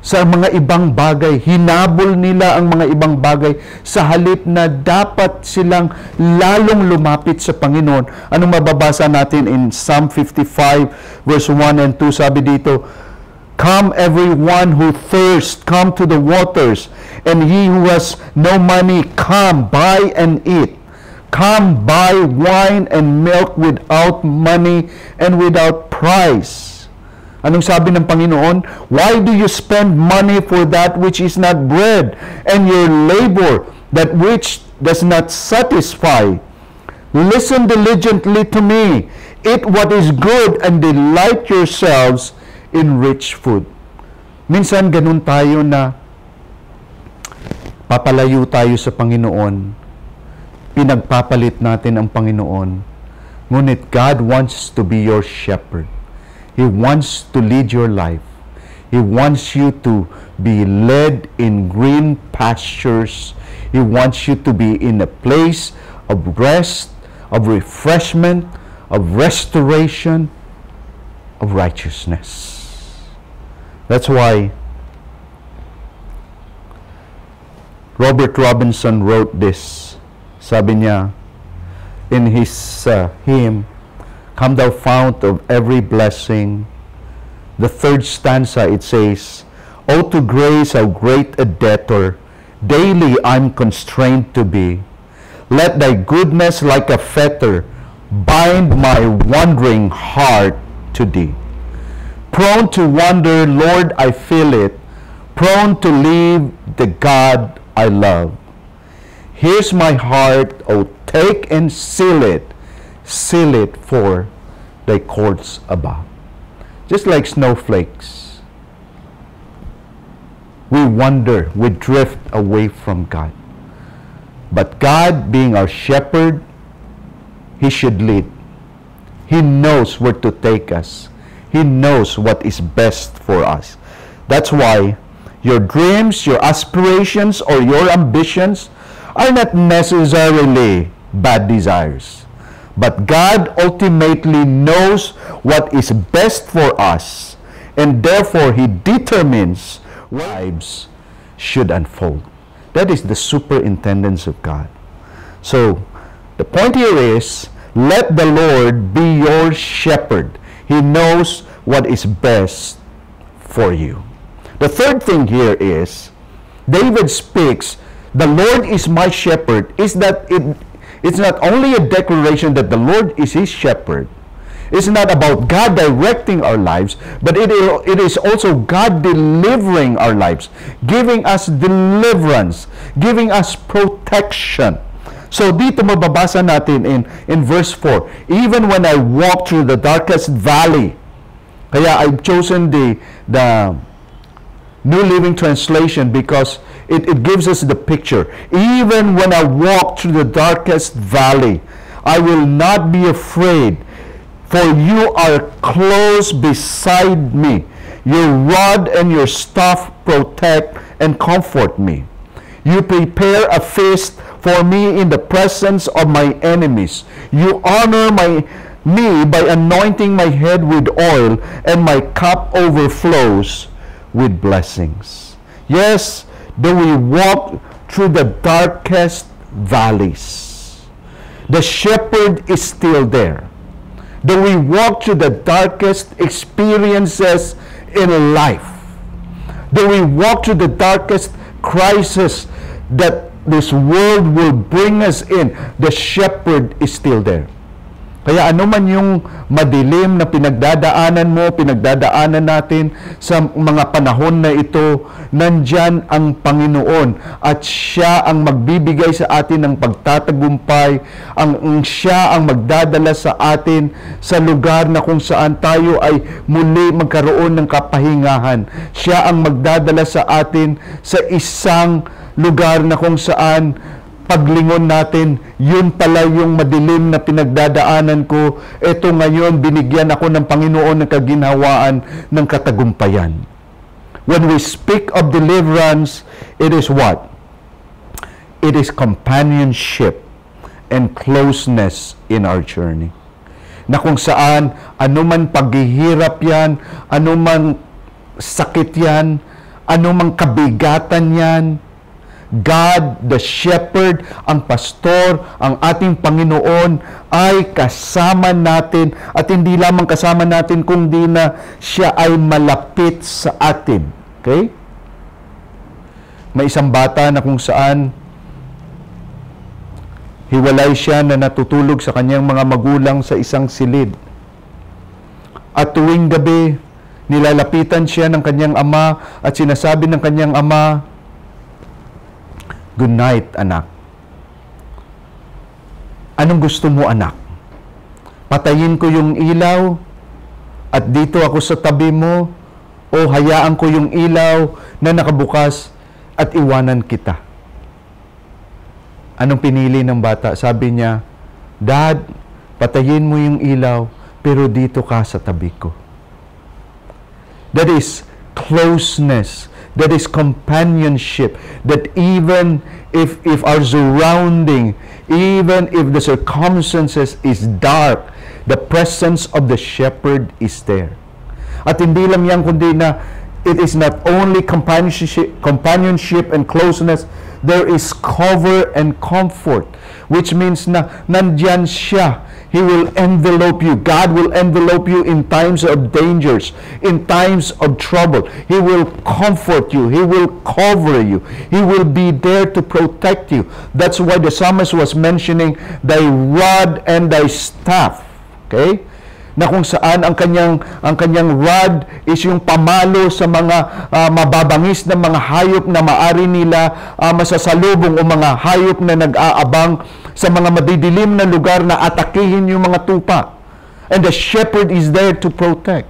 sa mga ibang bagay. Hinabol nila ang mga ibang bagay sa halip na dapat silang lalong lumapit sa Panginoon. Anong mababasa natin in Psalm 55 verse 1 and 2? Sabi dito, Come everyone who thirst, come to the waters, and he who has no money, come, buy and eat. Come buy wine and milk without money and without price Anong sabi ng Panginoon? Why do you spend money for that which is not bread, and your labor that which does not satisfy? Listen diligently to me. Eat what is good and delight yourselves in rich food. Minsan ganun tayo na papalayo tayo sa Panginoon. Pinagpapalit natin ang Panginoon. Ngunit God wants to be your shepherd. He wants to lead your life. He wants you to be led in green pastures. He wants you to be in a place of rest, of refreshment, of restoration, of righteousness. That's why Robert Robinson wrote this. Sabi niya in his uh, hymn, Come thou fount of every blessing. The third stanza, it says, O to grace how great a debtor daily I'm constrained to be. Let thy goodness like a fetter bind my wandering heart to thee. Prone to wander, Lord, I feel it. Prone to leave the God I love. Here's my heart, O take and seal it seal it for thy courts above. Just like snowflakes, we wander, we drift away from God. But God, being our shepherd, He should lead. He knows where to take us. He knows what is best for us. That's why your dreams, your aspirations, or your ambitions are not necessarily bad desires. But God ultimately knows what is best for us, and therefore He determines what lives should unfold. That is the superintendence of God. So, the point here is, let the Lord be your shepherd. He knows what is best for you. The third thing here is, David speaks, the Lord is my shepherd, is that it it's not only a declaration that the Lord is his shepherd. It's not about God directing our lives, but it, it is also God delivering our lives, giving us deliverance, giving us protection. So dito mababasa natin in, in verse 4, Even when I walk through the darkest valley, kaya I've chosen the, the New Living Translation because it, it gives us the picture. Even when I walk through the darkest valley, I will not be afraid, for you are close beside me. Your rod and your staff protect and comfort me. You prepare a feast for me in the presence of my enemies. You honor my me by anointing my head with oil, and my cup overflows with blessings. Yes, though we walk through the darkest valleys, the shepherd is still there. Though we walk through the darkest experiences in life, though we walk through the darkest crisis that this world will bring us in, the shepherd is still there. Kaya ano man yung madilim na pinagdadaanan mo, pinagdadaanan natin sa mga panahon na ito, nandyan ang Panginoon at siya ang magbibigay sa atin ng pagtatagumpay, ang, ang siya ang magdadala sa atin sa lugar na kung saan tayo ay muli magkaroon ng kapahingahan. Siya ang magdadala sa atin sa isang lugar na kung saan paglingon natin, yun pala yung madilim na pinagdadaanan ko. Ito ngayon, binigyan ako ng Panginoon ng kaginhawaan ng katagumpayan. When we speak of deliverance, it is what? It is companionship and closeness in our journey. Na kung saan, anuman paghihirap yan, anuman sakit yan, anumang kabigatan yan, God, the Shepherd, ang Pastor, ang ating Panginoon ay kasama natin at hindi lamang kasama natin kundi na siya ay malapit sa atin. Okay? May isang bata na kung saan hiwalay siya na natutulog sa kanyang mga magulang sa isang silid. At tuwing gabi, nilalapitan siya ng kanyang ama at sinasabi ng kanyang ama, Good night, anak. Anong gusto mo, anak? Patayin ko yung ilaw at dito ako sa tabi mo o hayaan ko yung ilaw na nakabukas at iwanan kita. Anong pinili ng bata? Sabi niya, Dad, patayin mo yung ilaw pero dito ka sa tabi ko. That is closeness that is companionship. That even if if our surrounding even if the circumstances is dark the presence of the shepherd is there. At hindi lang yan kundi na it is not only companionship companionship and closeness there is cover and comfort which means na nandyan siya He will envelope you. God will envelope you in times of dangers, in times of trouble. He will comfort you. He will cover you. He will be there to protect you. That's why the psalmist was mentioning thy rod and thy staff. Okay? na kung saan ang kanyang ang kanyang rod is yung pamalo sa mga uh, mababangis na mga hayop na maari nila uh, masasalubong o mga hayop na nag-aabang sa mga madidilim na lugar na atakihin yung mga tupa. And the shepherd is there to protect.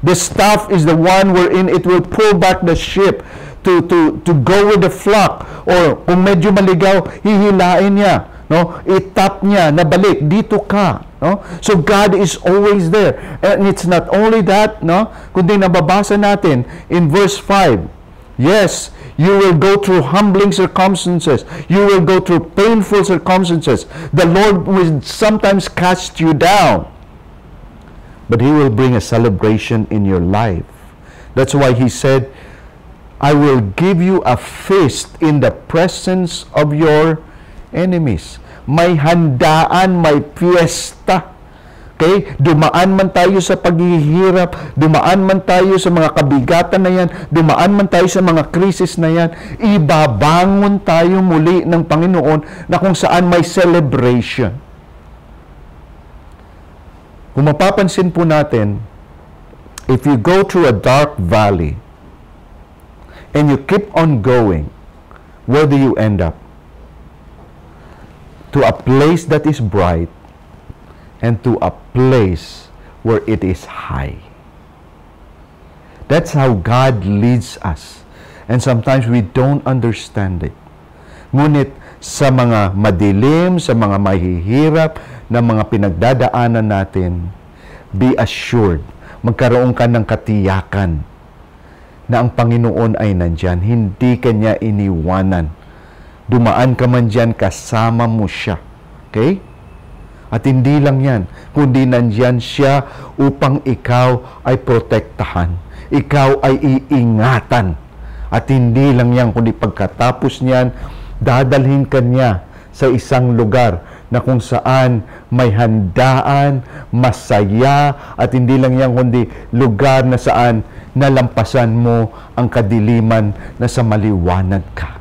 The staff is the one wherein it will pull back the sheep to to to go with the flock. Or kung medyo maligaw hihilain niya no? Itap niya na balik dito ka no? So God is always there. And it's not only that no? Kundi nababasa natin in verse 5 yes you will go through humbling circumstances you will go through painful circumstances the Lord will sometimes cast you down but he will bring a celebration in your life that's why he said I will give you a feast in the presence of your enemies. May handaan, may fiesta. Okay? Dumaan man tayo sa paghihirap, dumaan man tayo sa mga kabigatan na yan, dumaan man tayo sa mga krisis na yan, ibabangon tayo muli ng Panginoon na kung saan may celebration. Kung mapapansin po natin, if you go through a dark valley, and you keep on going, where do you end up? to a place that is bright and to a place where it is high. That's how God leads us. And sometimes we don't understand it. Ngunit sa mga madilim, sa mga mahihirap na mga pinagdadaanan natin, be assured, magkaroon ka ng katiyakan na ang Panginoon ay nandyan. Hindi kanya iniwanan. Dumaan ka man dyan, kasama mo siya. Okay? At hindi lang yan, kundi nandyan siya upang ikaw ay protektahan. Ikaw ay iingatan. At hindi lang yan, kundi pagkatapos niyan, dadalhin ka niya sa isang lugar na kung saan may handaan, masaya, at hindi lang yan kundi lugar na saan nalampasan mo ang kadiliman na sa maliwanag ka.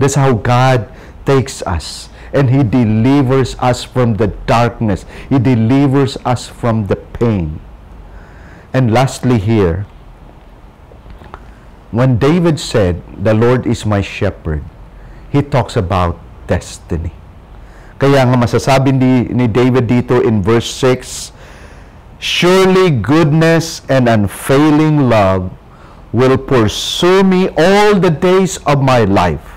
That's how God takes us and He delivers us from the darkness. He delivers us from the pain. And lastly here, when David said, The Lord is my shepherd, he talks about destiny. Kaya nga masasabi ni, David dito in verse 6, Surely goodness and unfailing love will pursue me all the days of my life,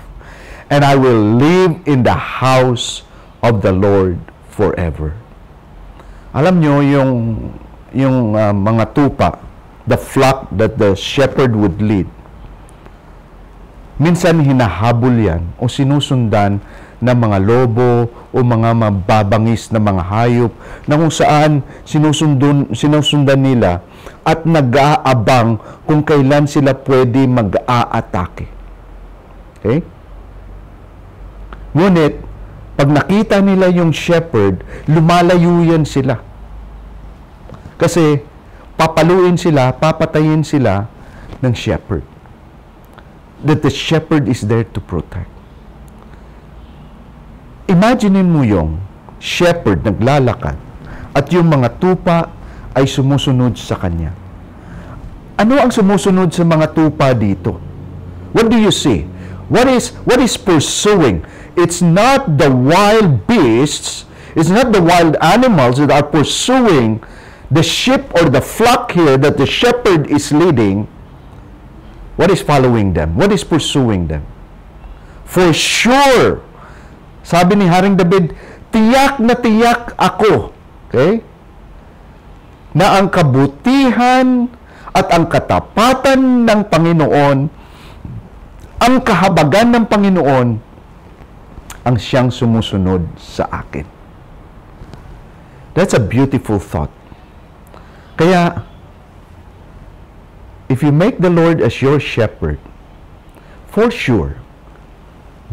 and I will live in the house of the Lord forever. Alam nyo yung yung uh, mga tupa, the flock that the shepherd would lead. Minsan hinahabol yan o sinusundan ng mga lobo o mga mababangis na mga hayop na kung saan sinusundun, sinusundan nila at nag-aabang kung kailan sila pwede mag-aatake. Okay? Ngunit, pag nakita nila yung shepherd, lumalayo yan sila. Kasi, papaluin sila, papatayin sila ng shepherd that the shepherd is there to protect. Imaginein mo yung shepherd naglalakad at yung mga tupa ay sumusunod sa kanya. Ano ang sumusunod sa mga tupa dito? What do you see? What is what is pursuing? It's not the wild beasts, it's not the wild animals that are pursuing the sheep or the flock here that the shepherd is leading What is following them? What is pursuing them? For sure, sabi ni Haring David, tiyak na tiyak ako. Okay? Na ang kabutihan at ang katapatan ng Panginoon, ang kahabagan ng Panginoon, ang siyang sumusunod sa akin. That's a beautiful thought. Kaya, if you make the Lord as your shepherd, for sure,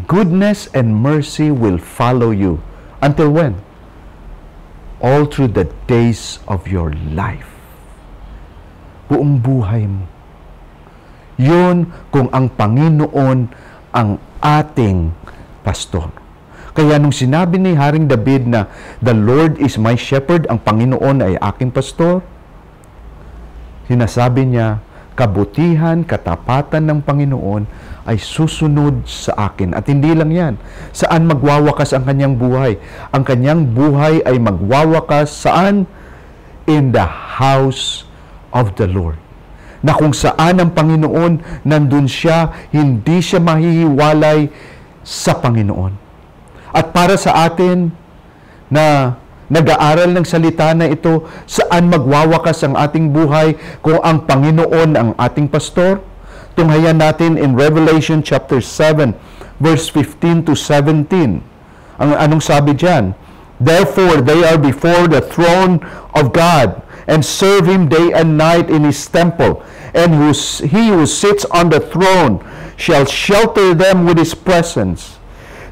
goodness and mercy will follow you. Until when? All through the days of your life. Buong buhay mo. Yun kung ang Panginoon ang ating pastor. Kaya nung sinabi ni Haring David na, The Lord is my shepherd, ang Panginoon ay aking pastor, sinasabi niya, kabutihan, katapatan ng Panginoon ay susunod sa akin. At hindi lang yan. Saan magwawakas ang kanyang buhay? Ang kanyang buhay ay magwawakas saan? In the house of the Lord. Na kung saan ang Panginoon, nandun siya, hindi siya mahihiwalay sa Panginoon. At para sa atin na nag-aaral ng salita na ito, saan magwawakas ang ating buhay kung ang Panginoon ang ating pastor? Tunghayan natin in Revelation chapter 7, verse 15 to 17. Ang anong sabi diyan? Therefore, they are before the throne of God and serve Him day and night in His temple. And who, He who sits on the throne shall shelter them with His presence.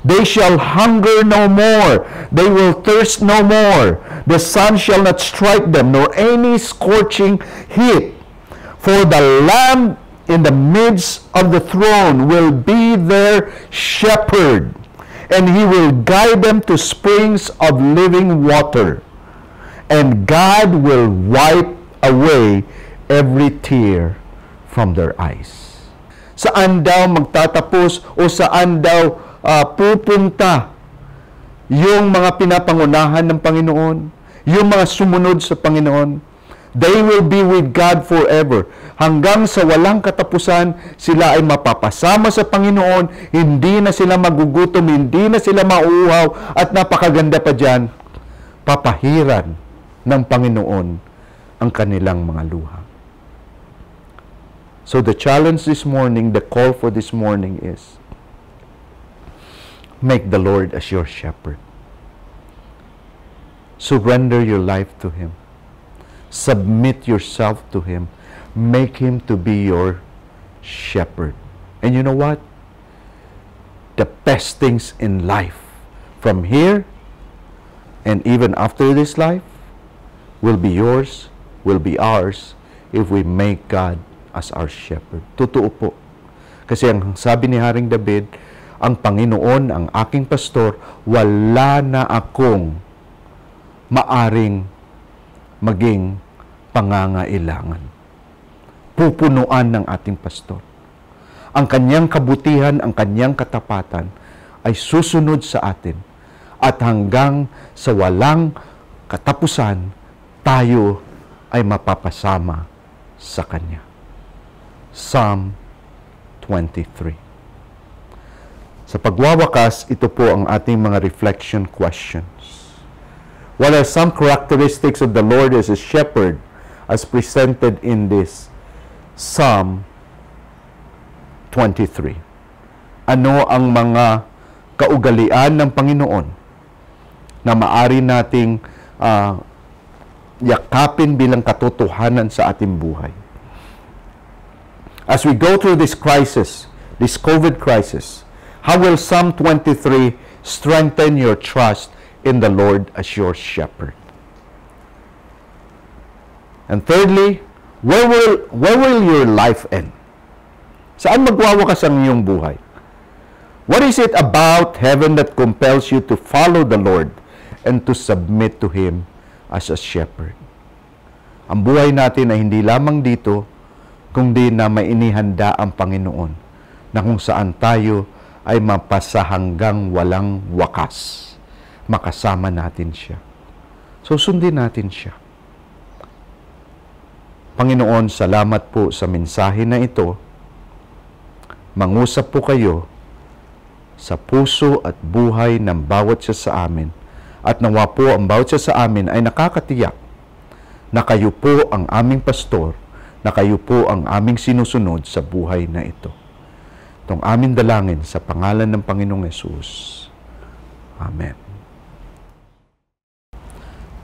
They shall hunger no more. They will thirst no more. The sun shall not strike them, nor any scorching heat. For the Lamb in the midst of the throne will be their shepherd, and he will guide them to springs of living water. And God will wipe away every tear from their eyes. Saan daw magtatapos o saan daw uh, pupunta yung mga pinapangunahan ng Panginoon, yung mga sumunod sa Panginoon, they will be with God forever. Hanggang sa walang katapusan, sila ay mapapasama sa Panginoon, hindi na sila magugutom, hindi na sila mauuhaw, at napakaganda pa dyan, papahiran ng Panginoon ang kanilang mga luha. So the challenge this morning, the call for this morning is, make the Lord as your shepherd. Surrender your life to Him. Submit yourself to Him. Make Him to be your shepherd. And you know what? The best things in life, from here and even after this life, will be yours, will be ours, if we make God as our shepherd. Totoo po. Kasi ang sabi ni Haring David, ang Panginoon, ang aking pastor, wala na akong maaring maging pangangailangan. Pupunuan ng ating pastor. Ang kanyang kabutihan, ang kanyang katapatan ay susunod sa atin. At hanggang sa walang katapusan, tayo ay mapapasama sa Kanya. Psalm 23 Sa pagwawakas, ito po ang ating mga reflection questions. What are some characteristics of the Lord as a shepherd as presented in this Psalm 23? Ano ang mga kaugalian ng Panginoon na maari nating uh, yakapin bilang katotohanan sa ating buhay? As we go through this crisis, this COVID crisis, how will Psalm 23 strengthen your trust in the Lord as your shepherd. And thirdly, where will, where will your life end? Saan magwawakas ang iyong buhay? What is it about heaven that compels you to follow the Lord and to submit to Him as a shepherd? Ang buhay natin ay hindi lamang dito, kundi na may inihanda ang Panginoon na kung saan tayo ay mapasahanggang walang wakas makasama natin siya. So, sundin natin siya. Panginoon, salamat po sa mensahe na ito. Mangusap po kayo sa puso at buhay ng bawat siya sa amin. At nawa po ang bawat siya sa amin ay nakakatiyak na kayo po ang aming pastor, na kayo po ang aming sinusunod sa buhay na ito. Itong aming dalangin sa pangalan ng Panginoong Yesus. Amen.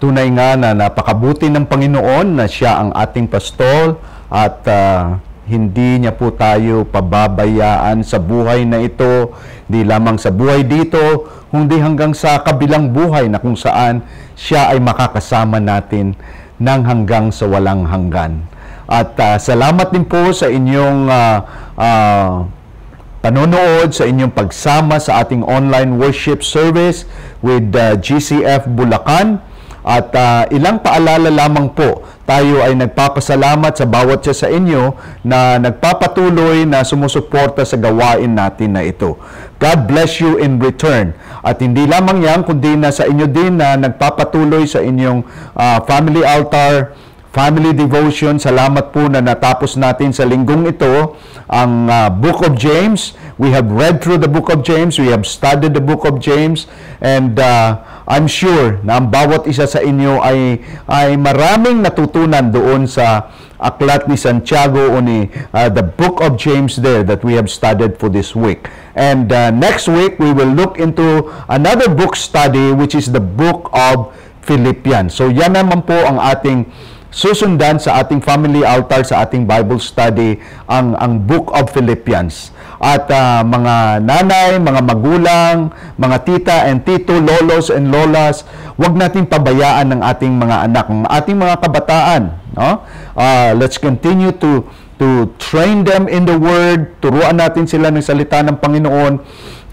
Tunay nga na napakabuti ng Panginoon na siya ang ating pastol at uh, hindi niya po tayo pababayaan sa buhay na ito, di lamang sa buhay dito, kundi hanggang sa kabilang buhay na kung saan siya ay makakasama natin ng hanggang sa walang hanggan. At uh, salamat din po sa inyong uh, uh, panonood, sa inyong pagsama sa ating online worship service with uh, GCF Bulacan. At uh, ilang paalala lamang po, tayo ay nagpapasalamat sa bawat siya sa inyo na nagpapatuloy na sumusuporta sa gawain natin na ito. God bless you in return. At hindi lamang yan, kundi na sa inyo din na nagpapatuloy sa inyong uh, family altar, family devotion. Salamat po na natapos natin sa linggong ito ang uh, Book of James. We have read through the Book of James. We have studied the Book of James. And uh, I'm sure na ang bawat isa sa inyo ay, ay maraming natutunan doon sa aklat ni Santiago o ni uh, the book of James there that we have studied for this week. And uh, next week, we will look into another book study which is the book of Philippians. So yan naman po ang ating susundan sa ating family altar, sa ating Bible study, ang, ang Book of Philippians. At uh, mga nanay, mga magulang, mga tita and tito, lolos and lolas, wag nating pabayaan ng ating mga anak, ng ating mga kabataan. No? Uh, let's continue to to train them in the Word, turuan natin sila ng salita ng Panginoon,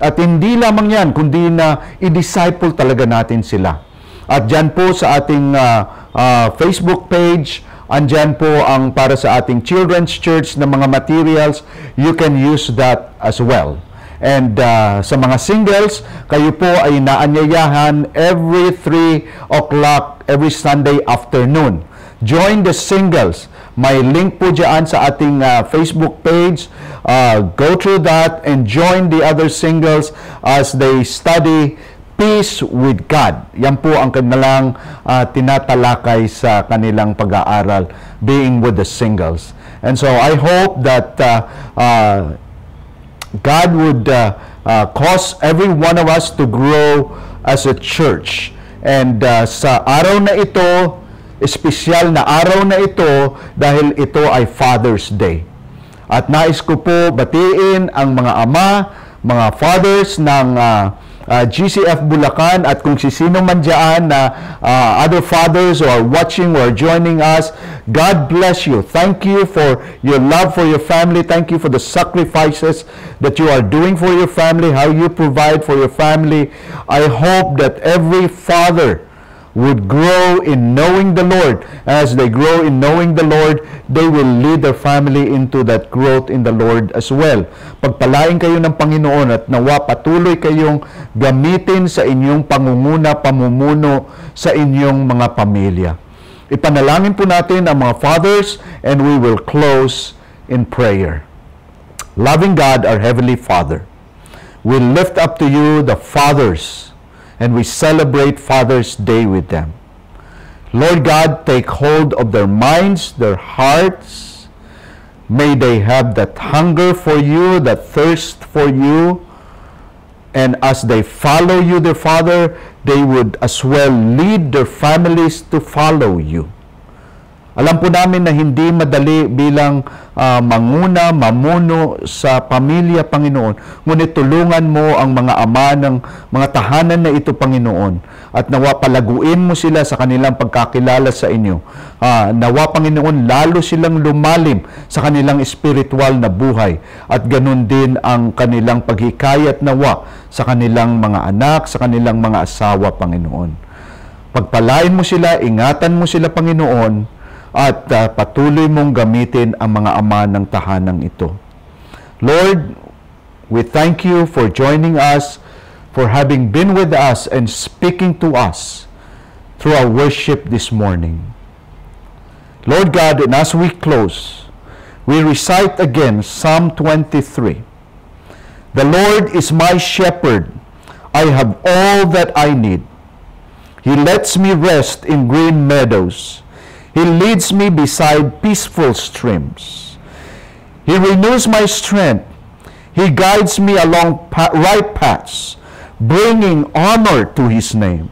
at hindi lamang yan, kundi na i-disciple talaga natin sila. At dyan po sa ating uh, uh, Facebook page, andyan po ang para sa ating children's church na mga materials. You can use that as well. And uh, sa mga singles, kayo po ay naanyayahan every 3 o'clock every Sunday afternoon. Join the singles. May link po dyan sa ating uh, Facebook page. Uh, go through that and join the other singles as they study peace with God. Yan po ang kanilang uh, tinatalakay sa kanilang pag-aaral, being with the singles. And so I hope that uh, uh, God would uh, uh, cause every one of us to grow as a church. And uh, sa araw na ito, espesyal na araw na ito dahil ito ay Father's Day. At nais ko po batiin ang mga ama, mga fathers ng uh, uh, GCF Bulacan at kung si sino man dyan na uh, other fathers who are watching or joining us, God bless you. Thank you for your love for your family. Thank you for the sacrifices that you are doing for your family, how you provide for your family. I hope that every father would grow in knowing the Lord. As they grow in knowing the Lord, they will lead their family into that growth in the Lord as well. Pagpalain kayo ng Panginoon at nawa patuloy kayong gamitin sa inyong pangunguna, pamumuno sa inyong mga pamilya. Ipanalangin po natin ang mga fathers and we will close in prayer. Loving God, our Heavenly Father, we lift up to you the fathers and we celebrate Father's Day with them. Lord God, take hold of their minds, their hearts. May they have that hunger for you, that thirst for you. And as they follow you, their Father, they would as well lead their families to follow you. Alam po namin na hindi madali bilang uh, manguna, mamuno sa pamilya, Panginoon. Ngunit tulungan mo ang mga ama ng mga tahanan na ito, Panginoon. At nawa palaguin mo sila sa kanilang pagkakilala sa inyo. Uh, nawa, Panginoon, lalo silang lumalim sa kanilang espiritual na buhay. At ganun din ang kanilang paghikayat nawa sa kanilang mga anak, sa kanilang mga asawa, Panginoon. Pagpalain mo sila, ingatan mo sila, Panginoon, at uh, patuloy mong gamitin ang mga ama ng tahanang ito. Lord, we thank you for joining us, for having been with us and speaking to us through our worship this morning. Lord God, and as we close, we recite again Psalm 23. The Lord is my shepherd. I have all that I need. He lets me rest in green meadows. He leads me beside peaceful streams. He renews my strength. He guides me along right paths, bringing honor to His name.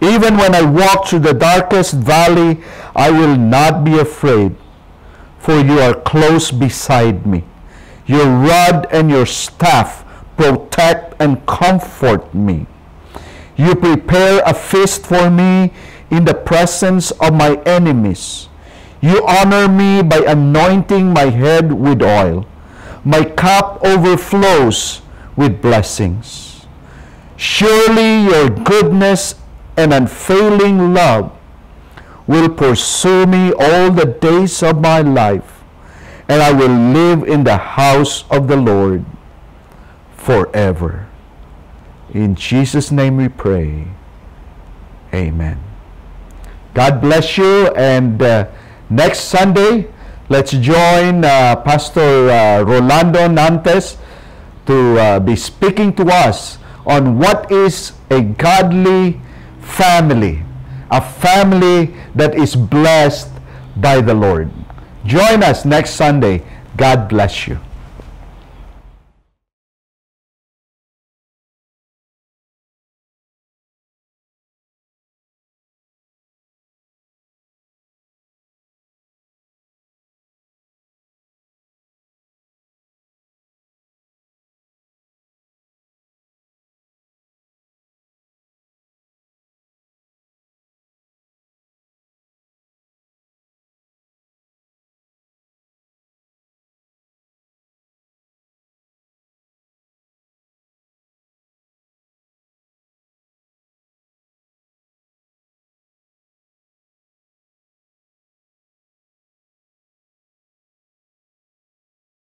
Even when I walk through the darkest valley, I will not be afraid, for you are close beside me. Your rod and your staff protect and comfort me. You prepare a feast for me in the presence of my enemies. You honor me by anointing my head with oil. My cup overflows with blessings. Surely your goodness and unfailing love will pursue me all the days of my life, and I will live in the house of the Lord forever. In Jesus' name we pray. Amen. God bless you. And uh, next Sunday, let's join uh, Pastor uh, Rolando Nantes to uh, be speaking to us on what is a godly family, a family that is blessed by the Lord. Join us next Sunday. God bless you.